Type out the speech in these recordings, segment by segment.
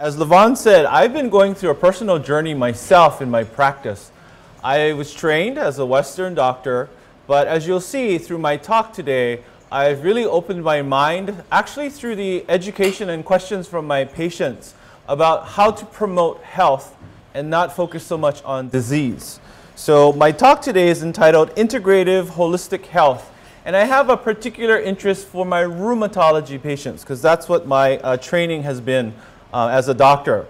As Levon said, I've been going through a personal journey myself in my practice. I was trained as a Western doctor, but as you'll see through my talk today, I've really opened my mind, actually through the education and questions from my patients about how to promote health and not focus so much on disease. So my talk today is entitled Integrative Holistic Health. And I have a particular interest for my rheumatology patients because that's what my uh, training has been uh, as a doctor.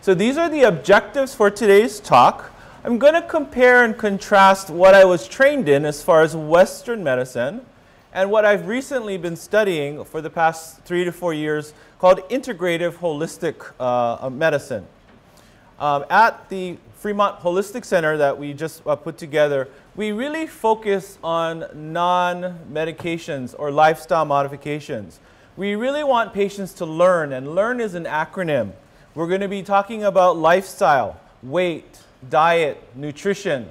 So these are the objectives for today's talk. I'm going to compare and contrast what I was trained in as far as Western medicine and what I've recently been studying for the past three to four years called integrative holistic uh, medicine. Um, at the Fremont Holistic Center that we just uh, put together, we really focus on non-medications or lifestyle modifications. We really want patients to learn, and LEARN is an acronym. We're going to be talking about lifestyle, weight, diet, nutrition.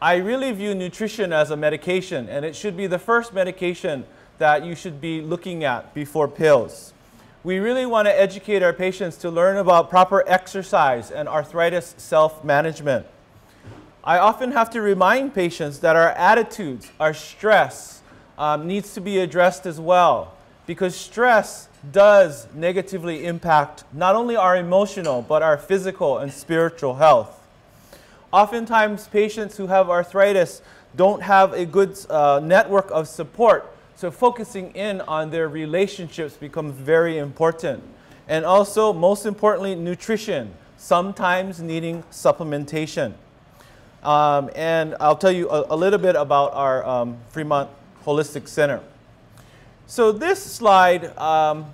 I really view nutrition as a medication, and it should be the first medication that you should be looking at before pills. We really want to educate our patients to learn about proper exercise and arthritis self-management. I often have to remind patients that our attitudes, our stress, um, needs to be addressed as well because stress does negatively impact not only our emotional, but our physical and spiritual health. Oftentimes, patients who have arthritis don't have a good uh, network of support, so focusing in on their relationships becomes very important. And also, most importantly, nutrition, sometimes needing supplementation. Um, and I'll tell you a, a, little bit about our um, Fremont Holistic Center. So this slide um,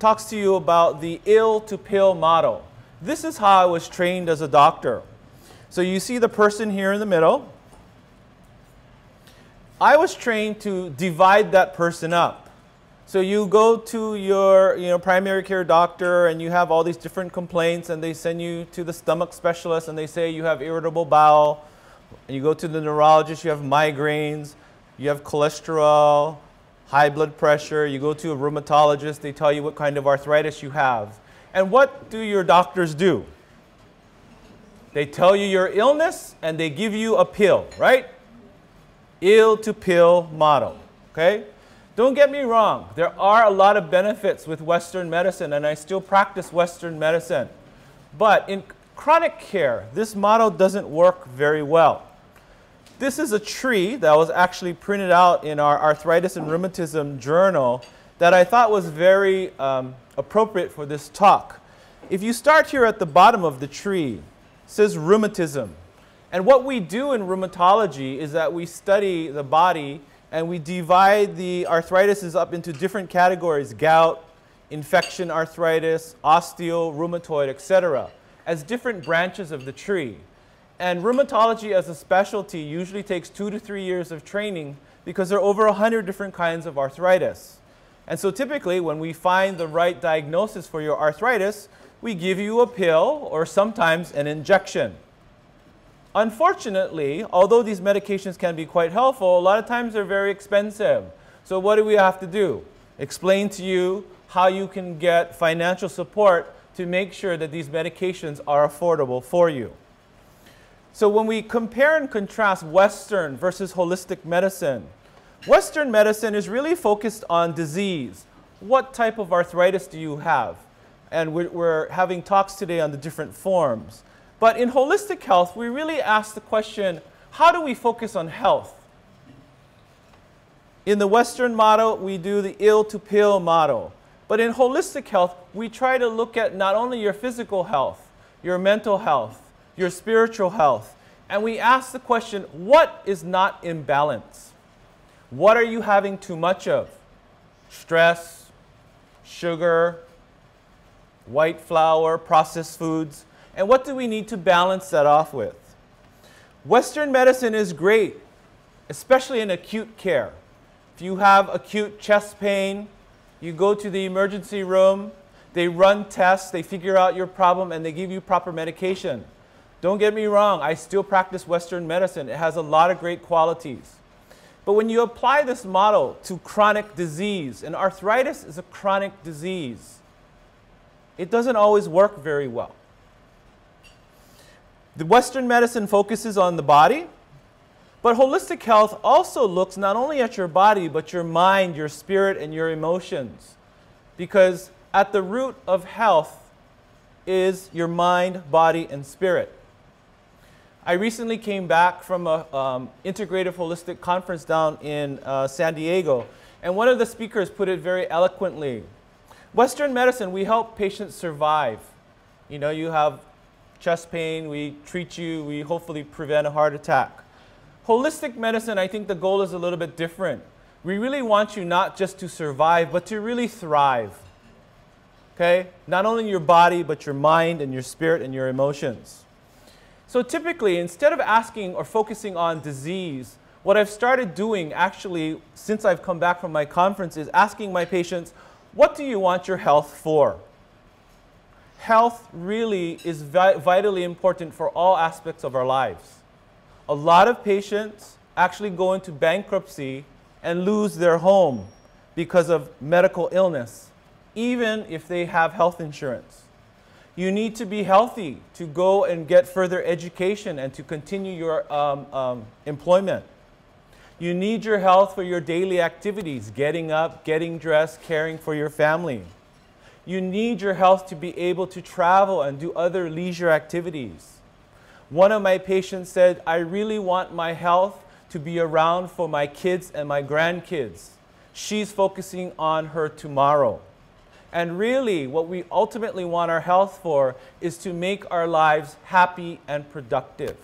talks to you about the ill to pill model. This is how I was trained as a doctor. So you see the person here in the middle. I was trained to divide that person up. So you go to your you know, primary care doctor and you have all these different complaints and they send you to the stomach specialist and they say you have irritable bowel. And you go to the neurologist, you have migraines, you have cholesterol, high blood pressure, you go to a rheumatologist, they tell you what kind of arthritis you have. And what do your doctors do? They tell you your illness and they give you a pill, right? Ill to pill model, okay? Don't get me wrong, there are a lot of benefits with Western medicine and I still practice Western medicine. But in chronic care, this model doesn't work very well. This is a tree that was actually printed out in our Arthritis and Rheumatism journal that I thought was very um, appropriate for this talk. If you start here at the bottom of the tree, says rheumatism. And what we do in rheumatology is that we study the body and we divide the arthritis up into different categories, gout, infection arthritis, osteo, rheumatoid, etc., as different branches of the tree. And rheumatology as a specialty usually takes two to three years of training because there are over 100 different kinds of arthritis. And so typically when we find the right diagnosis for your arthritis, we give you a pill or sometimes an injection. Unfortunately, although these medications can be quite helpful, a lot of times they're very expensive. So what do we have to do? Explain to you how you can get financial support to make sure that these medications are affordable for you. So when we compare and contrast Western versus holistic medicine, Western medicine is really focused on disease. What type of arthritis do you have? And we're, we're having talks today on the different forms. But in holistic health, we really ask the question, how do we focus on health? In the Western model, we do the ill to pill model. But in holistic health, we try to look at not only your physical health, your mental health, your spiritual health. And we ask the question, what is not in balance? What are you having too much of? Stress, sugar, white flour, processed foods. And what do we need to balance that off with? Western medicine is great, especially in acute care. If you have acute chest pain, you go to the emergency room, they run tests, they figure out your problem, and they give you proper medication. Don't get me wrong, I still practice Western medicine. It has a lot of great qualities. But when you apply this model to chronic disease, and arthritis is a chronic disease, it doesn't always work very well. The Western medicine focuses on the body, but holistic health also looks not only at your body, but your mind, your spirit, and your emotions. Because at the root of health is your mind, body, and spirit. I recently came back from an um, integrative holistic conference down in uh, San Diego, and one of the speakers put it very eloquently. Western medicine, we help patients survive. You know, you have chest pain, we treat you, we hopefully prevent a heart attack. Holistic medicine, I think the goal is a little bit different. We really want you not just to survive, but to really thrive. Okay? Not only your body, but your mind and your spirit and your emotions. So typically, instead of asking or focusing on disease, what I've started doing actually since I've come back from my conference is asking my patients, what do you want your health for? Health really is vi vitally important for all aspects of our lives. A lot of patients actually go into bankruptcy and lose their home because of medical illness, even if they have health insurance. You need to be healthy to go and get further education and to continue your um, um, employment. You need your health for your daily activities, getting up, getting dressed, caring for your family. You need your health to be able to travel and do other leisure activities. One of my patients said, I really want my health to be around for my kids and my grandkids. She's focusing on her tomorrow. And really, what we ultimately want our health for is to make our lives happy and productive.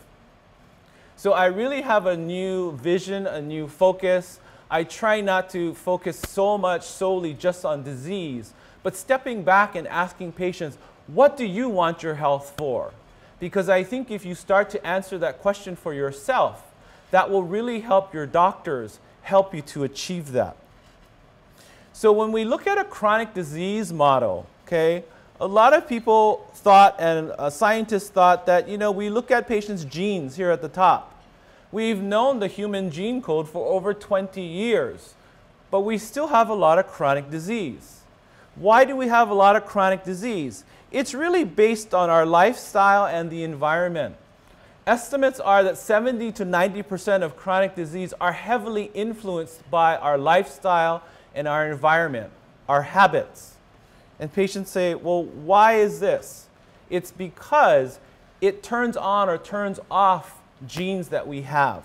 So I really have a new vision, a new focus. I try not to focus so much solely just on disease, but stepping back and asking patients, what do you want your health for? Because I think if you start to answer that question for yourself, that will really help your doctors help you to achieve that. So when we look at a chronic disease model, okay, a lot of people thought and uh, scientists thought that, you know, we look at patients' genes here at the top. We've known the human gene code for over 20 years, but we still have a lot of chronic disease. Why do we have a lot of chronic disease? It's really based on our lifestyle and the environment. Estimates are that 70 to 90% of chronic disease are heavily influenced by our lifestyle and our environment, our habits. And patients say, well, why is this? It's because it turns on or turns off genes that we have.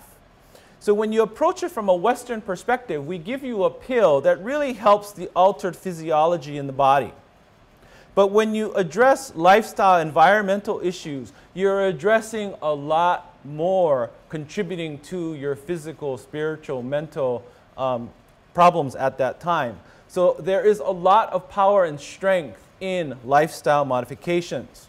So when you approach it from a Western perspective, we give you a pill that really helps the altered physiology in the body. But when you address lifestyle, environmental issues, you're addressing a lot more contributing to your physical, spiritual, mental um, problems at that time. So there is a lot of power and strength in lifestyle modifications.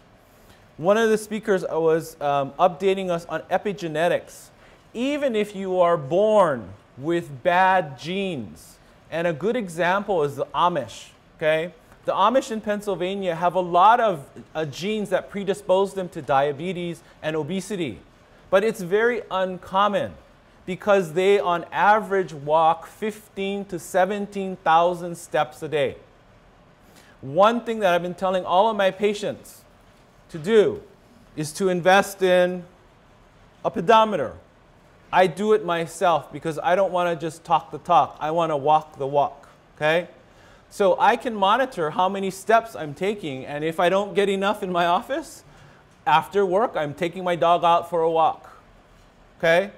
One of the speakers was um, updating us on epigenetics. Even if you are born with bad genes, and a good example is the Amish, okay? The Amish in Pennsylvania have a lot of uh, genes that predispose them to diabetes and obesity, but it's very uncommon because they on average walk 15 to 17,000 steps a day. One thing that I've been telling all of my patients to do is to invest in a pedometer. I do it myself because I don't want to just talk the talk. I want to walk the walk, okay? So I can monitor how many steps I'm taking and if I don't get enough in my office, after work I'm taking my dog out for a walk, okay?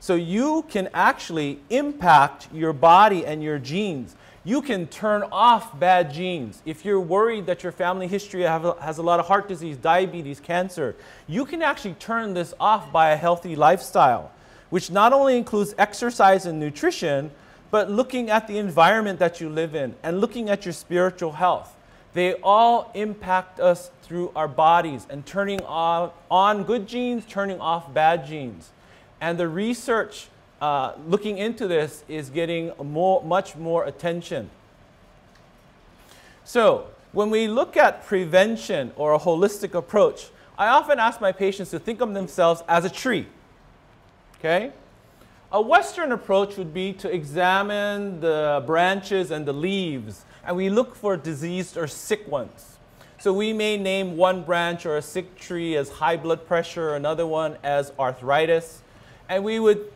So you can actually impact your body and your genes. You can turn off bad genes. If you're worried that your family history has a lot of heart disease, diabetes, cancer, you can actually turn this off by a healthy lifestyle, which not only includes exercise and nutrition, but looking at the environment that you live in and looking at your spiritual health. They all impact us through our bodies and turning on, on good genes, turning off bad genes. And the research uh, looking into this is getting more, much more attention. So when we look at prevention or a holistic approach, I often ask my patients to think of themselves as a tree. Okay? A Western approach would be to examine the branches and the leaves, and we look for diseased or sick ones. So we may name one branch or a sick tree as high blood pressure, another one as arthritis, and we would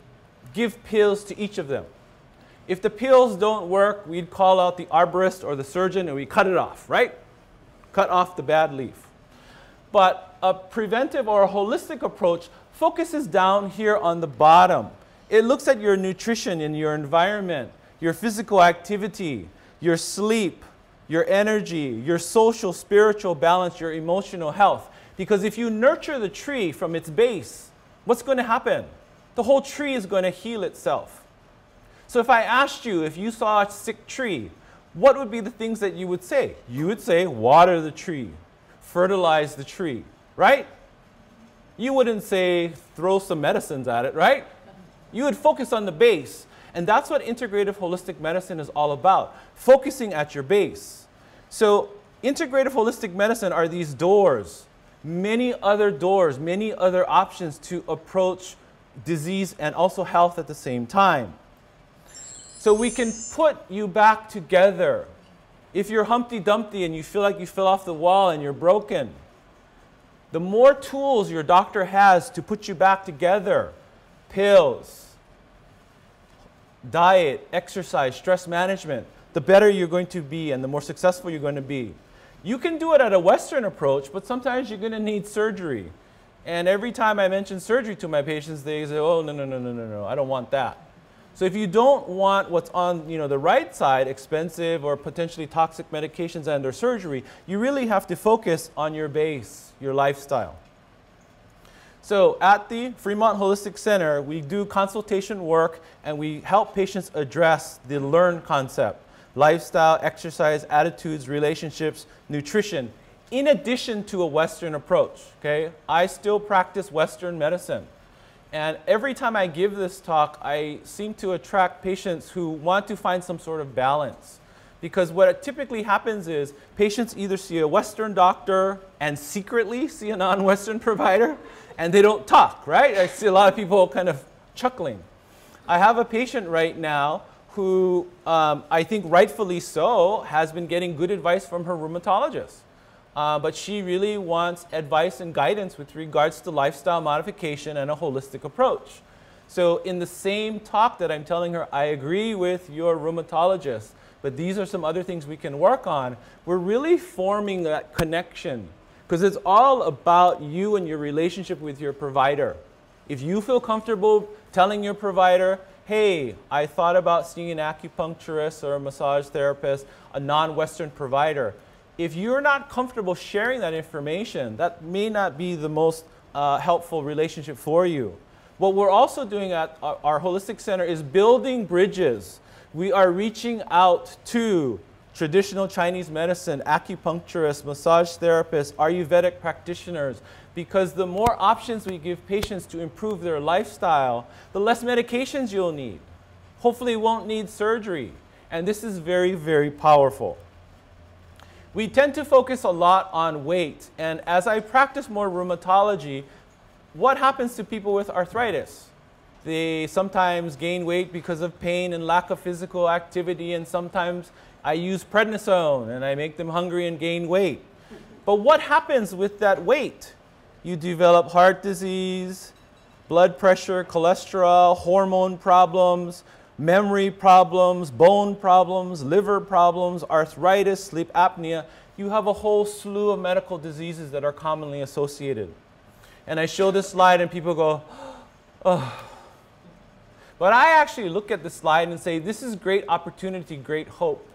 give pills to each of them. If the pills don't work, we'd call out the arborist or the surgeon and we cut it off, right? Cut off the bad leaf. But a preventive or a holistic approach focuses down here on the bottom. It looks at your nutrition and your environment, your physical activity, your sleep, your energy, your social, spiritual balance, your emotional health. Because if you nurture the tree from its base, what's going to happen? The whole tree is going to heal itself. So if I asked you if you saw a sick tree, what would be the things that you would say? You would say, water the tree, fertilize the tree, right? You wouldn't say, throw some medicines at it, right? You would focus on the base. And that's what integrative holistic medicine is all about, focusing at your base. So integrative holistic medicine are these doors, many other doors, many other options to approach disease and also health at the same time. So we can put you back together. If you're Humpty Dumpty and you feel like you fell off the wall and you're broken, the more tools your doctor has to put you back together, pills, diet, exercise, stress management, the better you're going to be and the more successful you're going to be. You can do it at a Western approach, but sometimes you're going to need surgery. And every time I mention surgery to my patients, they say, oh, no, no, no, no, no, no, I don't want that. So if you don't want what's on you know, the right side, expensive or potentially toxic medications and or surgery, you really have to focus on your base, your lifestyle. So at the Fremont Holistic Center, we do consultation work and we help patients address the learn concept, lifestyle, exercise, attitudes, relationships, nutrition, in addition to a Western approach, okay? I still practice Western medicine. And every time I give this talk, I seem to attract patients who want to find some sort of balance. Because what typically happens is patients either see a Western doctor and secretly see a non-Western provider, and they don't talk, right? I see a lot of people kind of chuckling. I have a patient right now who um, I think rightfully so has been getting good advice from her rheumatologist. Uh, but she really wants advice and guidance with regards to lifestyle modification and a holistic approach. So in the same talk that I'm telling her, I agree with your rheumatologist, but these are some other things we can work on, we're really forming that connection because it's all about you and your relationship with your provider. If you feel comfortable telling your provider, hey, I thought about seeing an acupuncturist or a massage therapist, a non-Western provider. If you're not comfortable sharing that information, that may not be the most uh, helpful relationship for you. What we're also doing at our, our Holistic Center is building bridges. We are reaching out to traditional Chinese medicine, acupuncturists, massage therapists, Ayurvedic practitioners, because the more options we give patients to improve their lifestyle, the less medications you'll need. Hopefully you won't need surgery. And this is very, very powerful. We tend to focus a lot on weight. And as I practice more rheumatology, what happens to people with arthritis? They sometimes gain weight because of pain and lack of physical activity, and sometimes I use prednisone and I make them hungry and gain weight. But what happens with that weight? You develop heart disease, blood pressure, cholesterol, hormone problems, memory problems, bone problems, liver problems, arthritis, sleep apnea. You have a whole slew of medical diseases that are commonly associated. And I show this slide and people go, oh. But I actually look at the slide and say, this is great opportunity, great hope.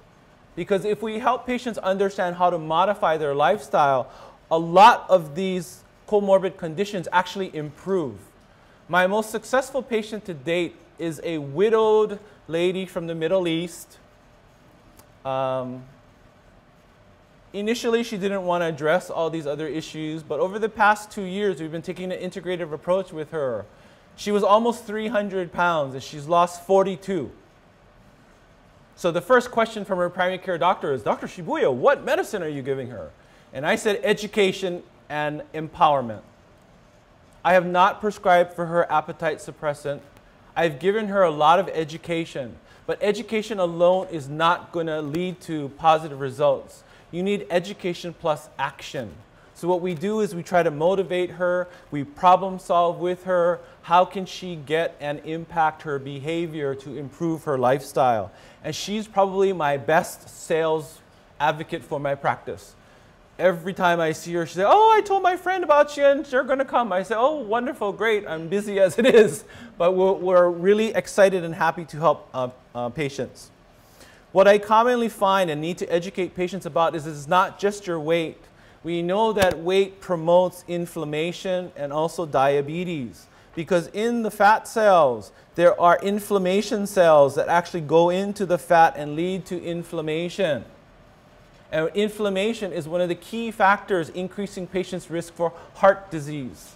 Because if we help patients understand how to modify their lifestyle, a lot of these comorbid conditions actually improve. My most successful patient to date is a widowed lady from the Middle East. Um, initially, she didn't want to address all these other issues, but over the past two years, we've been taking an integrative approach with her. She was almost 300 pounds and she's lost 42. So the first question from her primary care doctor is, Dr. Shibuya, what medicine are you giving her? And I said education and empowerment. I have not prescribed for her appetite suppressant. I've given her a lot of education, but education alone is not going to lead to positive results. You need education plus action. So what we do is we try to motivate her, we problem solve with her, how can she get and impact her behavior to improve her lifestyle. And she's probably my best sales advocate for my practice. Every time I see her, she says, oh, I told my friend about you and they're going to come. I say, oh, wonderful, great. I'm busy as it is. But we're, we're really excited and happy to help uh, uh, patients. What I commonly find and need to educate patients about is it's not just your weight we know that weight promotes inflammation and also diabetes because in the fat cells, there are inflammation cells that actually go into the fat and lead to inflammation. And inflammation is one of the key factors increasing patients' risk for heart disease.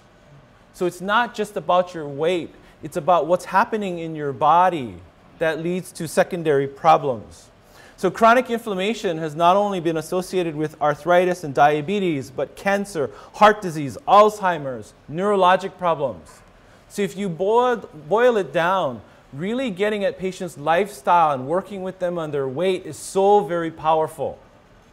So it's not just about your weight, it's about what's happening in your body that leads to secondary problems. So chronic inflammation has not only been associated with arthritis and diabetes, but cancer, heart disease, Alzheimer's, neurologic problems. So if you boil, boil it down, really getting at patients' lifestyle and working with them on their weight is so very powerful.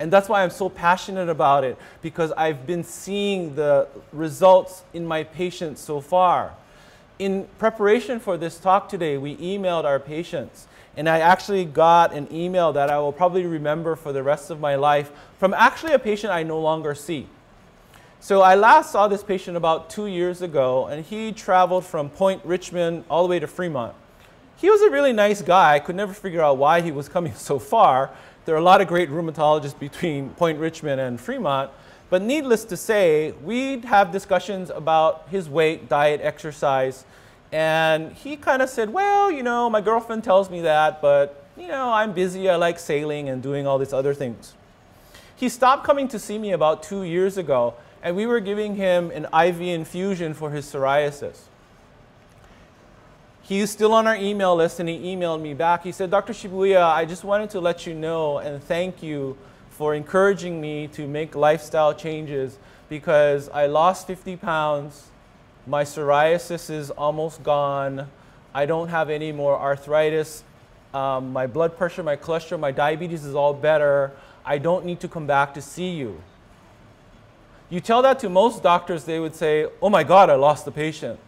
And that's why I'm so passionate about it, because I've been seeing the results in my patients so far. In preparation for this talk today, we emailed our patients and I actually got an email that I will probably remember for the rest of my life from actually a patient I no longer see. So I last saw this patient about two years ago, and he traveled from Point Richmond all the way to Fremont. He was a really nice guy. I could never figure out why he was coming so far. There are a lot of great rheumatologists between Point Richmond and Fremont. But needless to say, we'd have discussions about his weight, diet, exercise, and he kind of said, well, you know, my girlfriend tells me that, but, you know, I'm busy. I like sailing and doing all these other things. He stopped coming to see me about two years ago, and we were giving him an IV infusion for his psoriasis. He's still on our email list, and he emailed me back. He said, Dr. Shibuya, I just wanted to let you know and thank you for encouraging me to make lifestyle changes because I lost 50 pounds my psoriasis is almost gone. I don't have any more arthritis. Um, my blood pressure, my cholesterol, my diabetes is all better. I don't need to come back to see you. You tell that to most doctors, they would say, oh my God, I lost the patient.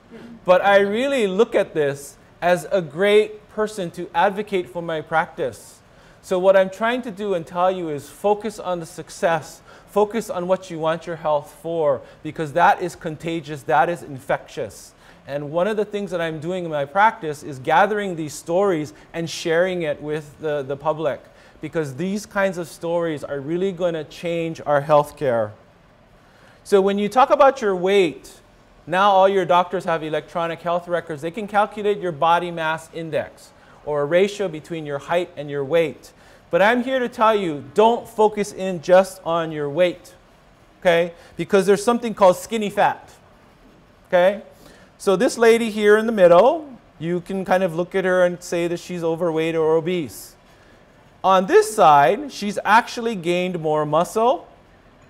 But I really look at this as a great person to advocate for my practice. So what I'm trying to do and tell you is focus on the success Focus on what you want your health for because that is contagious, that is infectious. And one of the things that I'm doing in my practice is gathering these stories and sharing it with the, the public because these kinds of stories are really going to change our healthcare. So when you talk about your weight, now all your doctors have electronic health records. They can calculate your body mass index or a ratio between your height and your weight. But I'm here to tell you, don't focus in just on your weight, okay? Because there's something called skinny fat, okay? So this lady here in the middle, you can kind of look at her and say that she's overweight or obese. On this side, she's actually gained more muscle,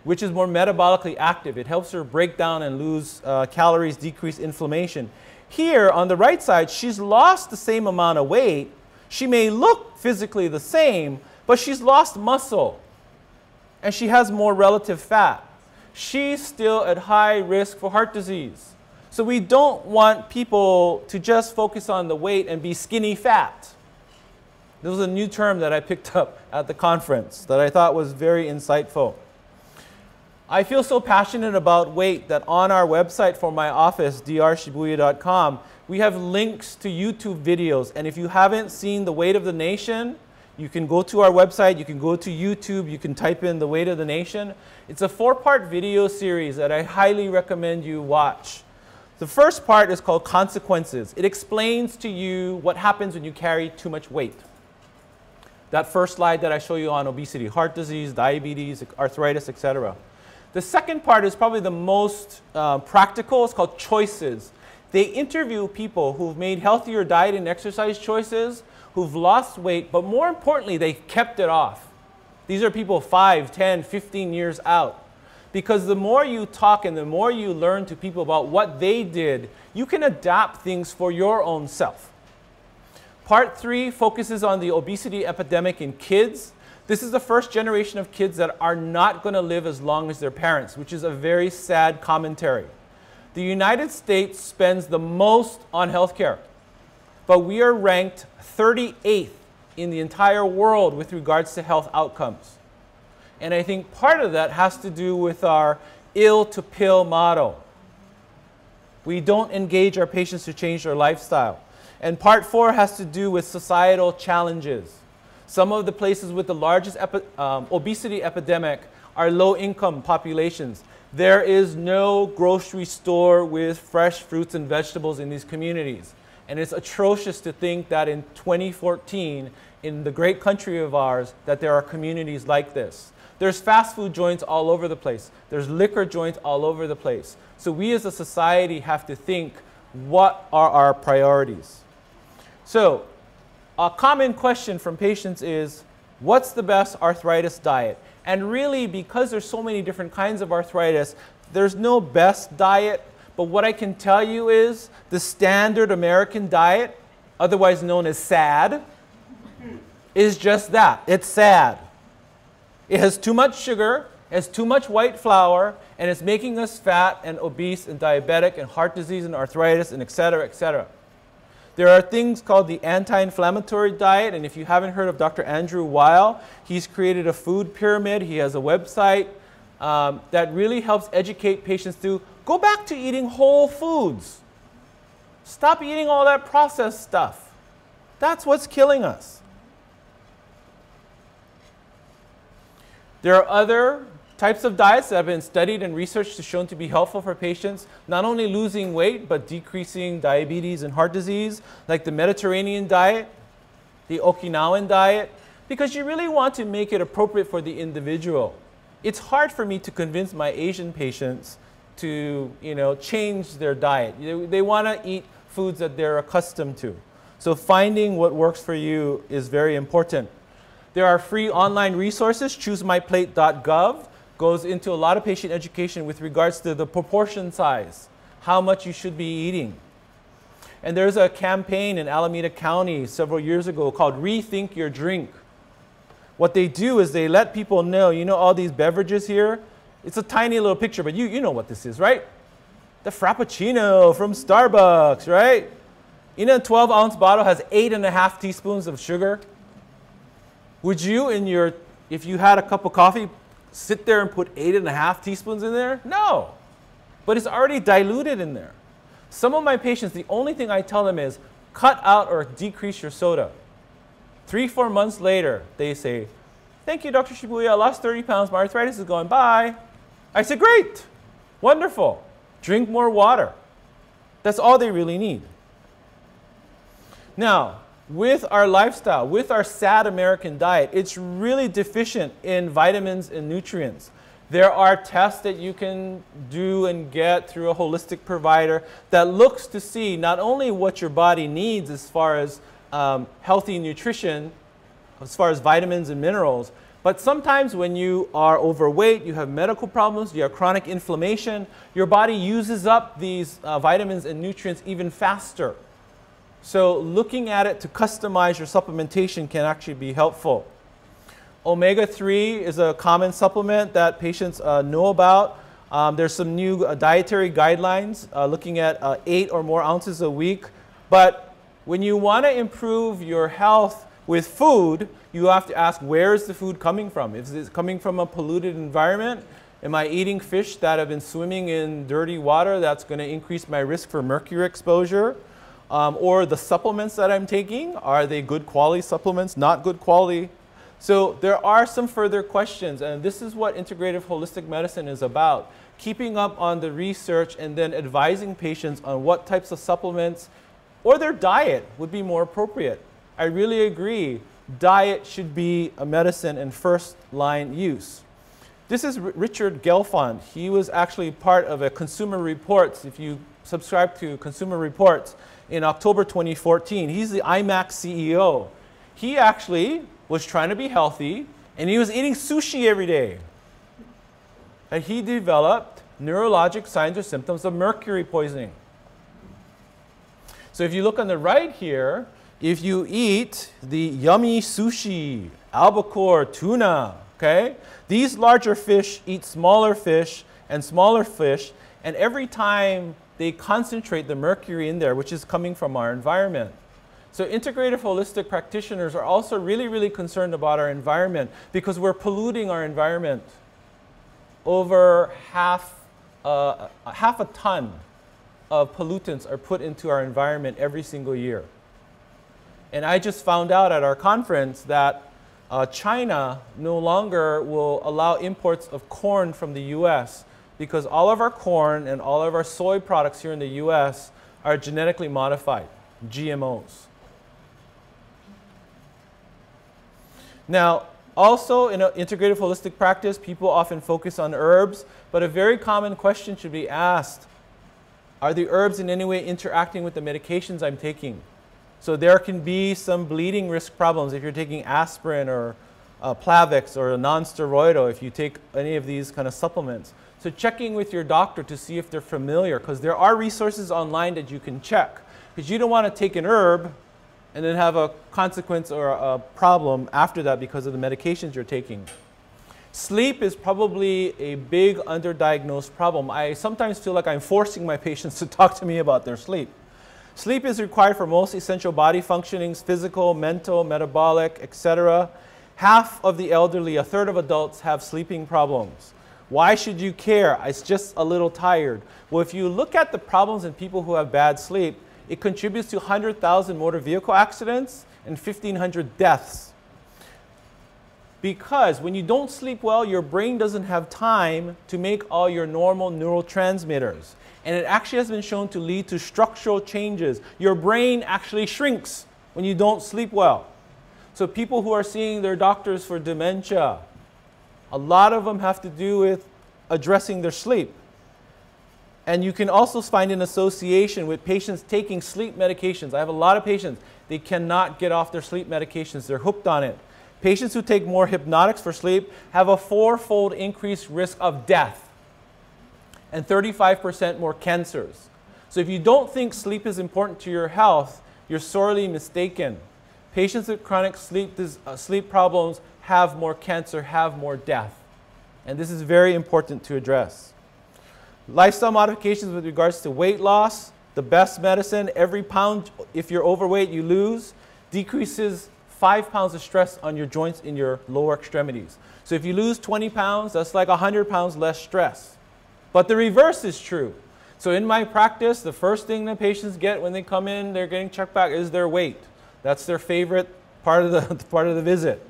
which is more metabolically active. It helps her break down and lose uh, calories, decrease inflammation. Here on the right side, she's lost the same amount of weight. She may look physically the same, but she's lost muscle and she has more relative fat. She's still at high risk for heart disease. So we don't want people to just focus on the weight and be skinny fat. This was a new term that I picked up at the conference that I thought was very insightful. I feel so passionate about weight that on our website for my office, drshibuya.com, we have links to YouTube videos. And if you haven't seen The Weight of the Nation, you can go to our website, you can go to YouTube, you can type in The Weight of the Nation. It's a four-part video series that I highly recommend you watch. The first part is called Consequences. It explains to you what happens when you carry too much weight. That first slide that I show you on obesity, heart disease, diabetes, arthritis, etc. The second part is probably the most uh, practical. It's called Choices. They interview people who've made healthier diet and exercise choices who've lost weight, but more importantly, they kept it off. These are people 5, 10, 15 years out. Because the more you talk and the more you learn to people about what they did, you can adapt things for your own self. Part three focuses on the obesity epidemic in kids. This is the first generation of kids that are not going to live as long as their parents, which is a very sad commentary. The United States spends the most on healthcare, but we are ranked 38th in the entire world with regards to health outcomes. And I think part of that has to do with our ill to pill model. We don't engage our patients to change their lifestyle. And part four has to do with societal challenges. Some of the places with the largest epi um, obesity epidemic are low income populations. There is no grocery store with fresh fruits and vegetables in these communities. And it's atrocious to think that in 2014, in the great country of ours, that there are communities like this. There's fast food joints all over the place. There's liquor joints all over the place. So we as a society have to think, what are our priorities? So a common question from patients is, what's the best arthritis diet? And really, because there's so many different kinds of arthritis, there's no best diet. But what I can tell you is the standard American diet, otherwise known as SAD, is just that. It's sad. It has too much sugar, has too much white flour, and it's making us fat and obese and diabetic and heart disease and arthritis and et cetera, et cetera. There are things called the anti-inflammatory diet, and if you haven't heard of Dr. Andrew Weil, he's created a food pyramid. He has a website um, that really helps educate patients to go back to eating whole foods. Stop eating all that processed stuff. That's what's killing us. There are other types of diets that have been studied and researched to shown to be helpful for patients, not only losing weight, but decreasing diabetes and heart disease, like the Mediterranean diet, the Okinawan diet, because you really want to make it appropriate for the individual. It's hard for me to convince my Asian patients to you know, change their diet. They, they want to eat foods that they're accustomed to. So finding what works for you is very important. There are free online resources. ChooseMyPlate.gov goes into a lot of patient education with regards to the proportion size, how much you should be eating. And there's a campaign in Alameda County several years ago called Rethink Your Drink. What they do is they let people know, you know, all these beverages here? It's a tiny little picture, but you, you know what this is, right? The Frappuccino from Starbucks, right? In a 12 ounce bottle has eight and a half teaspoons of sugar. Would you, in your, if you had a cup of coffee, sit there and put eight and a half teaspoons in there? No. But it's already diluted in there. Some of my patients, the only thing I tell them is cut out or decrease your soda. Three, four months later, they say, Thank you, Dr. Shibuya. I lost 30 pounds. My arthritis is going. Bye. I said, Great. Wonderful. Drink more water. That's all they really need. Now, with our lifestyle, with our sad American diet, it's really deficient in vitamins and nutrients. There are tests that you can do and get through a holistic provider that looks to see not only what your body needs as far as um, healthy nutrition, as far as vitamins and minerals, but sometimes when you are overweight, you have medical problems, you have chronic inflammation, your body uses up these uh, vitamins and nutrients even faster. So looking at it to customize your supplementation can actually be helpful. Omega-3 is a common supplement that patients uh, know about. Um, there's some new uh, dietary guidelines uh, looking at uh, eight or more ounces a week. But when you want to improve your health with food, you have to ask where is the food coming from? Is it coming from a polluted environment? Am I eating fish that have been swimming in dirty water that's going to increase my risk for mercury exposure? Um, or the supplements that I'm taking, are they good quality supplements, not good quality? So there are some further questions, and this is what integrative holistic medicine is about. Keeping up on the research and then advising patients on what types of supplements or their diet would be more appropriate. I really agree. Diet should be a medicine in first line use. This is R Richard Gelfond. He was actually part of a Consumer Reports. If you subscribe to Consumer Reports, in October 2014. He's the IMAX CEO. He actually was trying to be healthy and he was eating sushi every day. And he developed neurologic signs or symptoms of mercury poisoning. So if you look on the right here, if you eat the yummy sushi, albacore, tuna, okay? These larger fish eat smaller fish and smaller fish, and every time they concentrate the mercury in there, which is coming from our environment. So integrative holistic practitioners are also really, really concerned about our environment because we're polluting our environment. Over half, uh, half a ton of pollutants are put into our environment every single year. And I just found out at our conference that uh, China no longer will allow imports of corn from the US because all of our corn and all of our soy products here in the US are genetically modified, GMOs. Now, also in an integrative holistic practice, people often focus on herbs, but a very common question should be asked, are the herbs in any way interacting with the medications I'm taking? So there can be some bleeding risk problems if you're taking aspirin or uh, Plavix or a non-steroidal if you take any of these kind of supplements. So checking with your doctor to see if they're familiar because there are resources online that you can check because you don't want to take an herb and then have a consequence or a problem after that because of the medications you're taking. Sleep is probably a big underdiagnosed problem. I sometimes feel like I'm forcing my patients to talk to me about their sleep. Sleep is required for most essential body functionings, physical, mental, metabolic, etc. Half of the elderly, a third of adults have sleeping problems. Why should you care? It's just a little tired. Well, if you look at the problems in people who have bad sleep, it contributes to 100,000 motor vehicle accidents and 1,500 deaths. Because when you don't sleep well, your brain doesn't have time to make all your normal neurotransmitters. And it actually has been shown to lead to structural changes. Your brain actually shrinks when you don't sleep well. So people who are seeing their doctors for dementia, a lot of them have to do with addressing their sleep. And you can also find an association with patients taking sleep medications. I have a lot of patients, they cannot get off their sleep medications. They're hooked on it. Patients who take more hypnotics for sleep have a fourfold increased risk of death and 35% more cancers. So if you don't think sleep is important to your health, you're sorely mistaken. Patients with chronic sleep, uh, sleep problems have more cancer, have more death. And this is very important to address. Lifestyle modifications with regards to weight loss, the best medicine, every pound, if you're overweight, you lose, decreases five pounds of stress on your joints in your lower extremities. So if you lose 20 pounds, that's like 100 pounds less stress. But the reverse is true. So in my practice, the first thing that patients get when they come in, they're getting checked back, is their weight. That's their favorite part of the, part of the visit.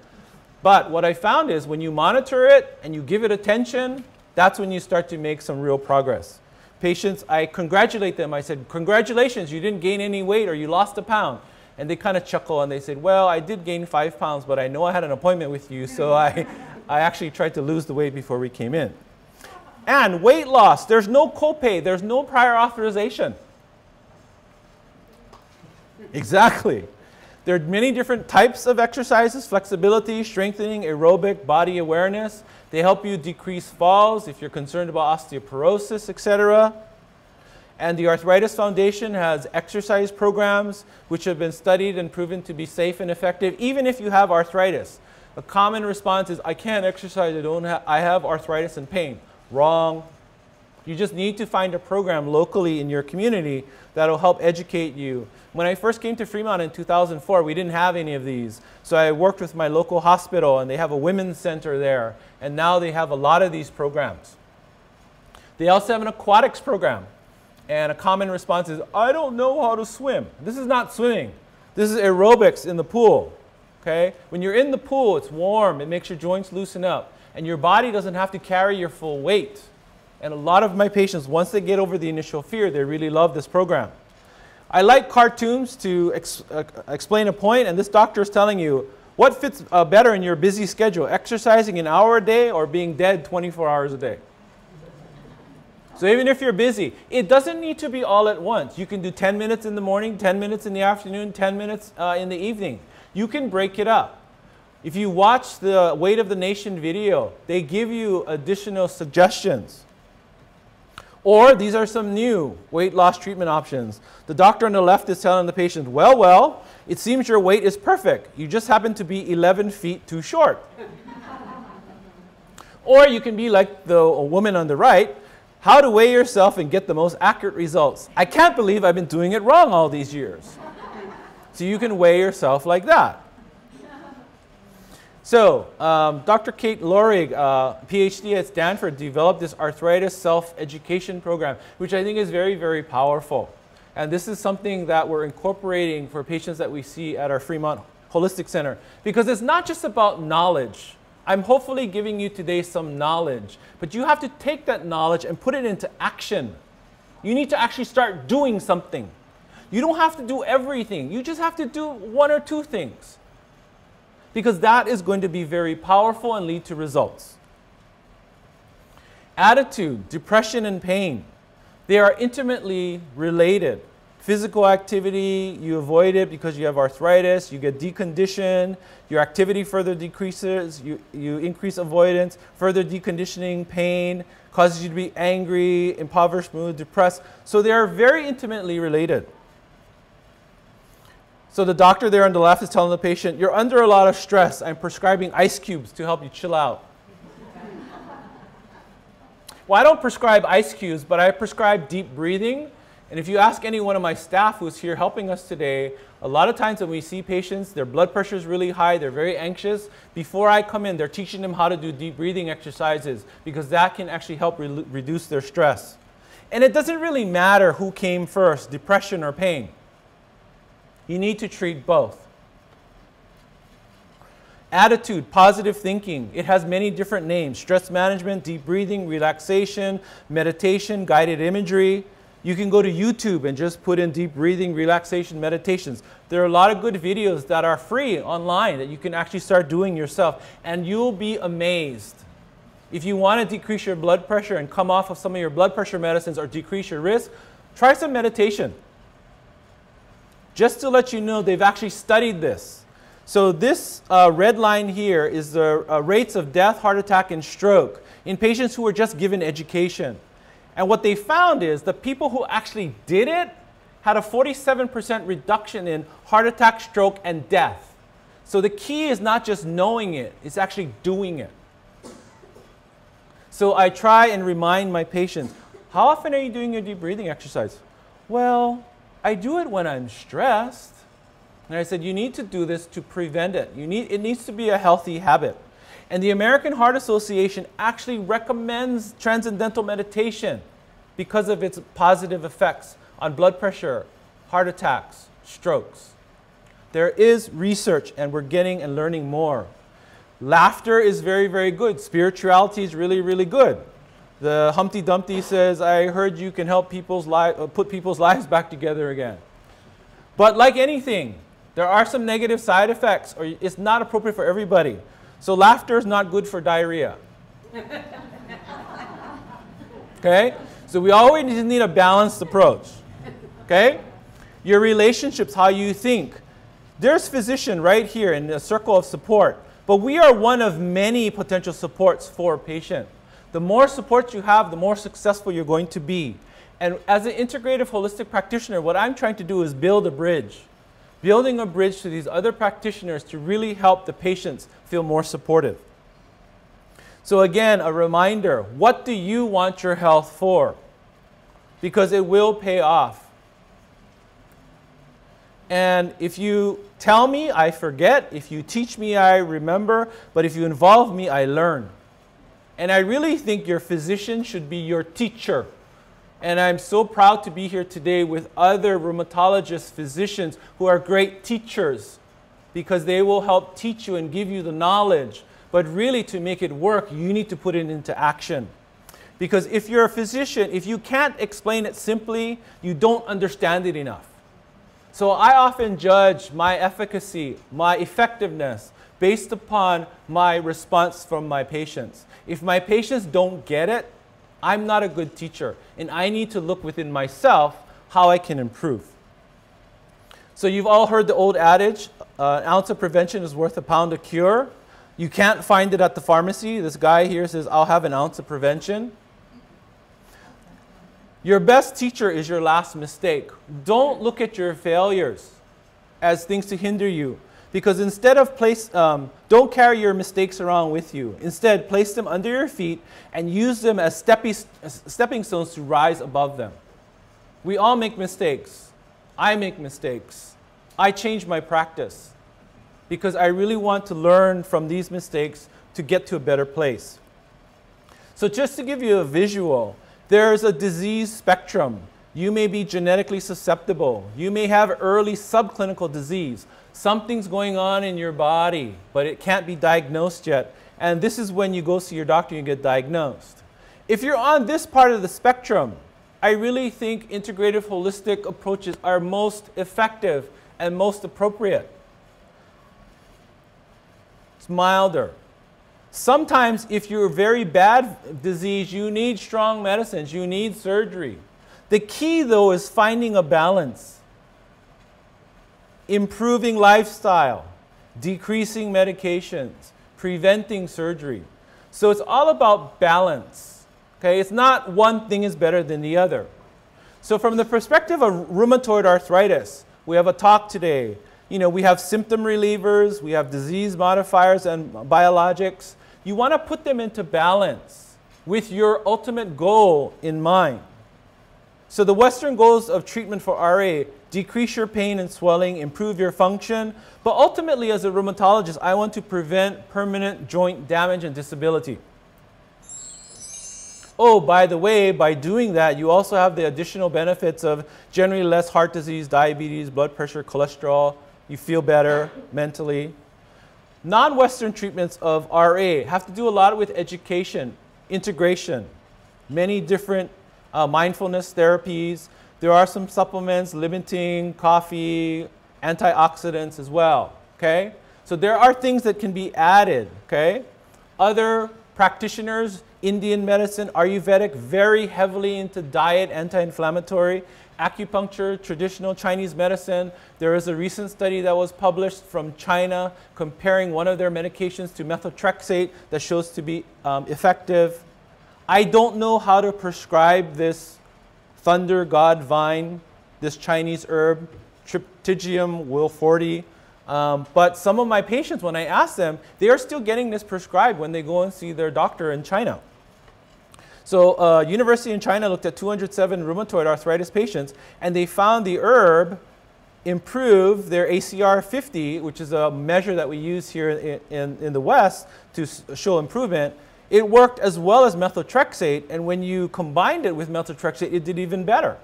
But what I found is when you monitor it and you give it attention, that's when you start to make some real progress. Patients, I congratulate them. I said, congratulations, you didn't gain any weight or you lost a pound. And they kind of chuckle and they said, well, I did gain five pounds, but I know I had an appointment with you, so I, I actually tried to lose the weight before we came in. And weight loss, there's no copay, there's no prior authorization. Exactly. There are many different types of exercises, flexibility, strengthening, aerobic, body awareness. They help you decrease falls if you're concerned about osteoporosis, etc. And the Arthritis Foundation has exercise programs which have been studied and proven to be safe and effective even if you have arthritis. A common response is, I can't exercise, I, don't ha I have arthritis and pain. Wrong. You just need to find a program locally in your community that will help educate you. When I first came to Fremont in 2004, we didn't have any of these. So I worked with my local hospital and they have a women's center there. And now they have a lot of these programs. They also have an aquatics program. And a common response is, I don't know how to swim. This is not swimming. This is aerobics in the pool. Okay? When you're in the pool, it's warm. It makes your joints loosen up and your body doesn't have to carry your full weight. And a lot of my patients, once they get over the initial fear, they really love this program. I like cartoons to ex uh, explain a point, and this doctor is telling you what fits uh, better in your busy schedule, exercising an hour a day or being dead 24 hours a day. So even if you're busy, it doesn't need to be all at once. You can do 10 minutes in the morning, 10 minutes in the afternoon, 10 minutes uh, in the evening. You can break it up. If you watch the Weight of the Nation video, they give you additional suggestions. Or these are some new weight loss treatment options. The doctor on the left is telling the patient, well, well, it seems your weight is perfect. You just happen to be 11 feet too short. or you can be like the woman on the right, how to weigh yourself and get the most accurate results. I can't believe I've been doing it wrong all these years. So you can weigh yourself like that. So, um, Dr. Kate Lorig, uh, PhD at Stanford, developed this arthritis self-education program, which I think is very, very powerful. And this is something that we're incorporating for patients that we see at our Fremont Holistic Center. Because it's not just about knowledge. I'm hopefully giving you today some knowledge, but you have to take that knowledge and put it into action. You need to actually start doing something. You don't have to do everything. You just have to do one or two things because that is going to be very powerful and lead to results. Attitude, depression, and pain, they are intimately related. Physical activity, you avoid it because you have arthritis, you get deconditioned, your activity further decreases, you, you increase avoidance, further deconditioning, pain, causes you to be angry, impoverished mood, depressed. So they are very intimately related. So the doctor there on the left is telling the patient, you're under a lot of stress. I'm prescribing ice cubes to help you chill out. well, I don't prescribe ice cubes, but I prescribe deep breathing. And if you ask any one of my staff who's here helping us today, a lot of times when we see patients, their blood pressure is really high, they're very anxious. Before I come in, they're teaching them how to do deep breathing exercises because that can actually help re reduce their stress. And it doesn't really matter who came first, depression or pain. You need to treat both. Attitude, positive thinking. It has many different names stress management, deep breathing, relaxation, meditation, guided imagery. You can go to YouTube and just put in deep breathing, relaxation, meditations. There are a lot of good videos that are free online that you can actually start doing yourself, and you'll be amazed. If you want to decrease your blood pressure and come off of some of your blood pressure medicines or decrease your risk, try some meditation. Just to let you know, they've actually studied this. So this uh, red line here is the uh, rates of death, heart attack, and stroke in patients who were just given education. And what they found is the people who actually did it had a 47% reduction in heart attack, stroke, and death. So the key is not just knowing it, it's actually doing it. So I try and remind my patients, how often are you doing your deep breathing exercise? Well, I do it when I'm stressed. And I said, you need to do this to prevent it. You need, it needs to be a healthy habit. And the American Heart Association actually recommends transcendental meditation because of its positive effects on blood pressure, heart attacks, strokes. There is research, and we're getting and learning more. Laughter is very, very good. Spirituality is really, really good. The Humpty Dumpty says, I heard you can help people's li- uh, put people's lives back together again. But like anything, there are some negative side effects, or it's not appropriate for everybody. So laughter is not good for diarrhea. okay? So we always need a balanced approach. Okay? Your relationships, how you think. There's physician right here in a circle of support, but we are one of many potential supports for a patient. The more support you have, the more successful you're going to be. And as an integrative holistic practitioner, what I'm trying to do is build a bridge. Building a bridge to these other practitioners to really help the patients feel more supportive. So again, a reminder, what do you want your health for? Because it will pay off. And if you tell me, I forget. If you teach me, I remember. But if you involve me, I learn. And I really think your physician should be your teacher. And I'm so proud to be here today with other rheumatologist physicians who are great teachers because they will help teach you and give you the knowledge. But really, to make it work, you need to put it into action. Because if you're a physician, if you can't explain it simply, you don't understand it enough. So I often judge my efficacy, my effectiveness, based upon my response from my patients. If my patients don't get it, I'm not a good teacher, and I need to look within myself how I can improve. So you've all heard the old adage, uh, an ounce of prevention is worth a pound of cure. You can't find it at the pharmacy. This guy here says, I'll have an ounce of prevention. Your best teacher is your last mistake. Don't look at your failures. as things to hinder you. Because instead of place, um, don't carry your mistakes around with you. Instead, place them under your feet and use them as stepping stones to rise above them. We all make mistakes. I make mistakes. I change my practice because I really want to learn from these mistakes to get to a better place. So just to give you a visual, there's a disease spectrum. You may be genetically susceptible. You may have early subclinical disease. Something's going on in your body, but it can't be diagnosed yet. And this is when you go see your doctor and you get diagnosed. If you're on this part of the spectrum, I really think integrative holistic approaches are most effective and most appropriate. It's milder. Sometimes if you're very bad disease, you need strong medicines, you need surgery. The key though is finding a balance. Improving lifestyle, decreasing medications, preventing surgery. So it's all about balance. Okay, it's not one thing is better than the other. So from the perspective of rheumatoid arthritis, we have a talk today. You know, we have symptom relievers, we have disease modifiers and biologics you want to put them into balance with your ultimate goal in mind. So the Western goals of treatment for RA, decrease your pain and swelling, improve your function, but ultimately as a rheumatologist, I want to prevent permanent joint damage and disability. Oh, by the way, by doing that, you also have the additional benefits of generally less heart disease, diabetes, blood pressure, cholesterol. You feel better mentally. Non-Western treatments of RA have to do a lot with education, integration, many different uh, mindfulness therapies. There are some supplements limiting coffee, antioxidants as well, okay? So there are things that can be added, okay? Other practitioners, Indian medicine, Ayurvedic, very heavily into diet, anti-inflammatory acupuncture, traditional Chinese medicine. There is a recent study that was published from China comparing one of their medications to methotrexate that shows to be um, effective. I don't know how to prescribe this thunder god vine, this Chinese herb, Tripterygium wilfordii. Um, but some of my patients, when I ask them, they are still getting this prescribed when they go and see their doctor in China. So uh, University in China looked at 207 rheumatoid arthritis patients, and they found the herb improve their ACR 50, which is a measure that we use here in, in, in the West to show improvement. It worked as well as methotrexate, and when you combined it with methotrexate, it did even better.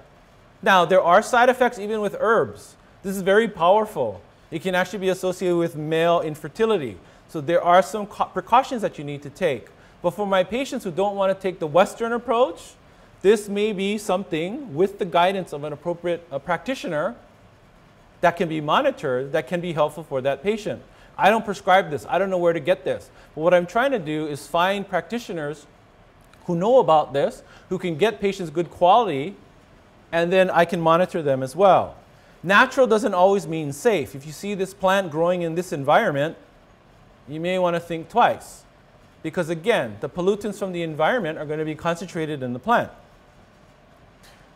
Now, there are side effects even with herbs. This is very powerful. It can actually be associated with male infertility. So there are some precautions that you need to take. But for my patients who don't want to take the Western approach, this may be something with the guidance of an appropriate practitioner that can be monitored, that can be helpful for that patient. I don't prescribe this. I don't know where to get this. But what I'm trying to do is find practitioners who know about this, who can get patients good quality, and then I can monitor them as well. Natural doesn't always mean safe. If you see this plant growing in this environment, you may want to think twice because again, the pollutants from the environment are going to be concentrated in the plant.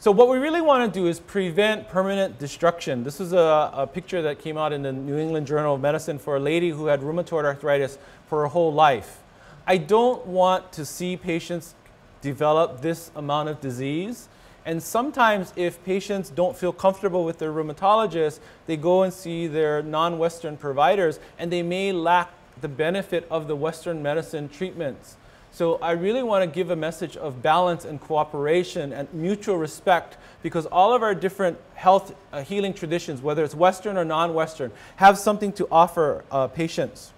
So what we really want to do is prevent permanent destruction. This is a, a, picture that came out in the New England Journal of Medicine for a lady who had rheumatoid arthritis for her whole life. I don't want to see patients develop this amount of disease. And sometimes if patients don't feel comfortable with their rheumatologist, they go and see their non-Western providers and they may lack the benefit of the Western medicine treatments. So I really want to give a message of balance and cooperation and mutual respect because all of our different health uh, healing traditions, whether it's Western or non-Western, have something to offer uh, patients.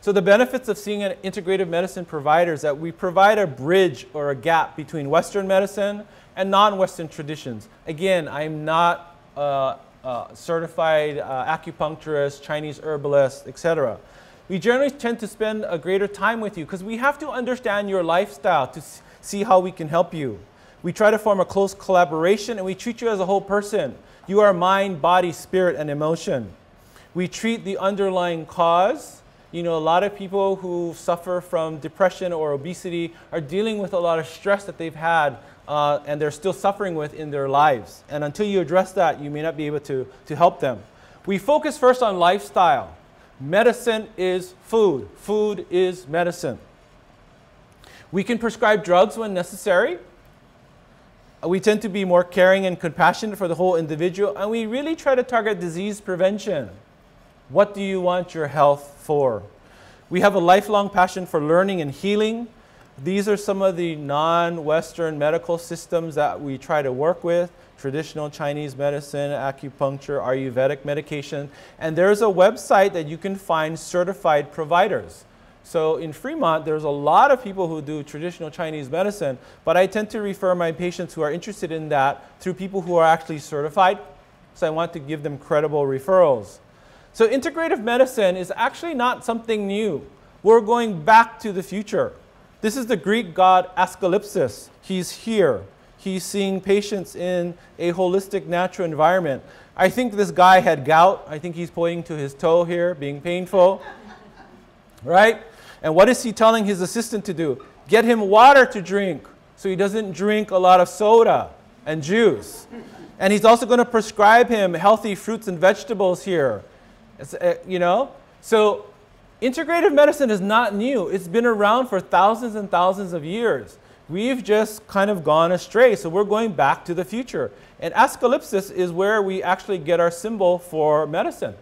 So the benefits of seeing an integrative medicine provider is that we provide a bridge or a gap between Western medicine and non-Western traditions. Again, I'm not a, a certified uh, acupuncturist, Chinese herbalist, etc we generally tend to spend a greater time with you because we have to understand your lifestyle to see how we can help you. We try to form a close collaboration and we treat you as a whole person. You are mind, body, spirit, and emotion. We treat the underlying cause. You know, a lot of people who suffer from depression or obesity are dealing with a lot of stress that they've had uh, and they're still suffering with in their lives. And until you address that, you may not be able to, to help them. We focus first on lifestyle. Medicine is food. Food is medicine. We can prescribe drugs when necessary. We tend to be more caring and compassionate for the whole individual, and we really try to target disease prevention. What do you want your health for? We have a lifelong passion for learning and healing. These are some of the non-Western medical systems that we try to work with. Traditional Chinese medicine, acupuncture, Ayurvedic medication. And there's a website that you can find certified providers. So in Fremont, there's a lot of people who do traditional Chinese medicine, but I tend to refer my patients who are interested in that through people who are actually certified. So I want to give them credible referrals. So integrative medicine is actually not something new. We're going back to the future. This is the Greek god Asclepius. He's here. He's seeing patients in a holistic natural environment. I think this guy had gout. I think he's pointing to his toe here, being painful. right? And what is he telling his assistant to do? Get him water to drink so he doesn't drink a lot of soda and juice. And he's also going to prescribe him healthy fruits and vegetables here uh, you know? So integrative medicine is not new. It's been around for thousands and thousands of years. We've just kind of gone astray, so we're going back to the future. And Asclepius is where we actually get our symbol for medicine.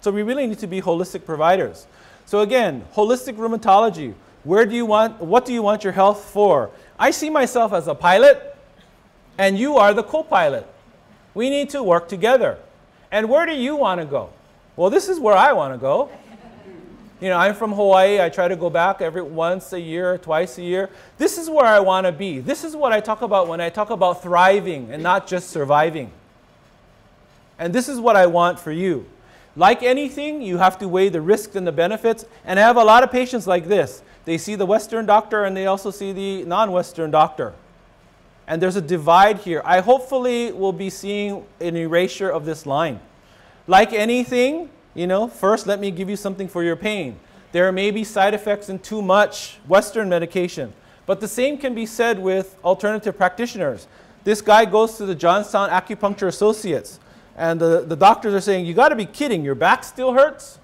So we really need to be holistic providers. So again, holistic rheumatology. Where do you want, what do you want your health for? I see myself as a pilot, and you are the co-pilot. We need to work together. And where do you want to go? well, this is where I want to go. You know, I'm from Hawaii. I try to go back every once a year, twice a year. This is where I want to be. This is what I talk about when I talk about thriving and not just surviving. And this is what I want for you. Like anything, you have to weigh the risks and the benefits. And I have a lot of patients like this. They see the Western doctor and they also see the non-Western doctor. And there's a divide here. I hopefully will be seeing an erasure of this line. Like anything, you know, first let me give you something for your pain. There may be side effects in too much Western medication, but the same can be said with alternative practitioners. This guy goes to the Johnstown Acupuncture Associates, and the, the doctors are saying, You got to be kidding, your back still hurts?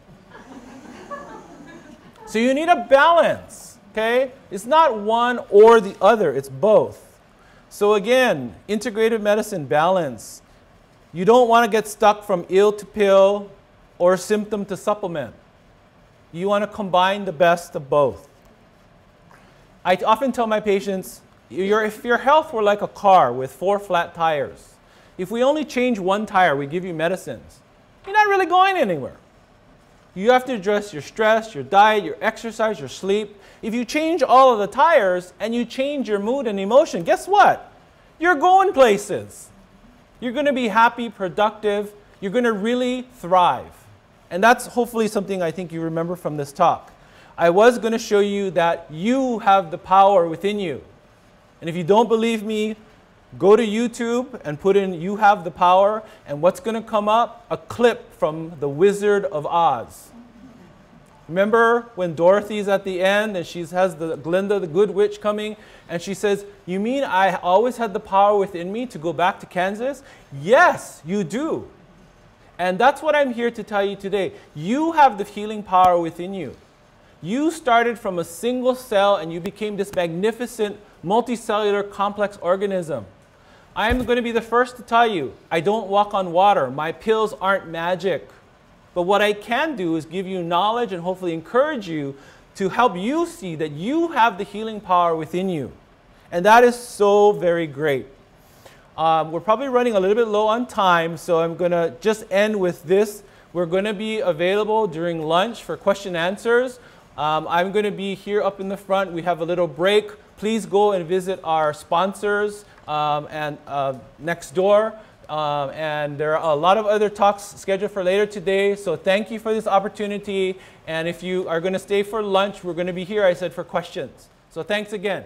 so you need a balance, okay? It's not one or the other, it's both. So again, integrative medicine, balance. You don't want to get stuck from ill to pill or a symptom to supplement. You want to combine the best of both. I often tell my patients, if your health were like a car with four flat tires, if we only change one tire, we give you medicines, you're not really going anywhere. You have to address your stress, your diet, your exercise, your sleep. If you change all of the tires and you change your mood and emotion, guess what? You're going places. You're going to be happy, productive. You're going to really thrive. And that's hopefully something I think you remember from this talk. I was going to show you that you have the power within you. And if you don't believe me, go to YouTube and put in You Have the Power. And what's going to come up? A clip from The Wizard of Oz. Remember when Dorothy's at the end and she has the Glinda, the good witch, coming and she says, You mean I always had the power within me to go back to Kansas? Yes, you do. And that's what I'm here to tell you today. You have the healing power within you. You started from a single cell and you became this magnificent multicellular complex organism. I am going to be the first to tell you, I don't walk on water. My pills aren't magic. But what I can do is give you knowledge and hopefully encourage you to help you see that you have the healing power within you. And that is so very great. Um, we're probably running a little bit low on time, so I'm going to just end with this. We're going to be available during lunch for question answers. Um, I'm going to be here up in the front. We have a little break. Please go and visit our sponsors um, and uh, next door. Um, and there are a lot of other talks scheduled for later today. So thank you for this opportunity. And if you are going to stay for lunch, we're going to be here, I said, for questions. So thanks again.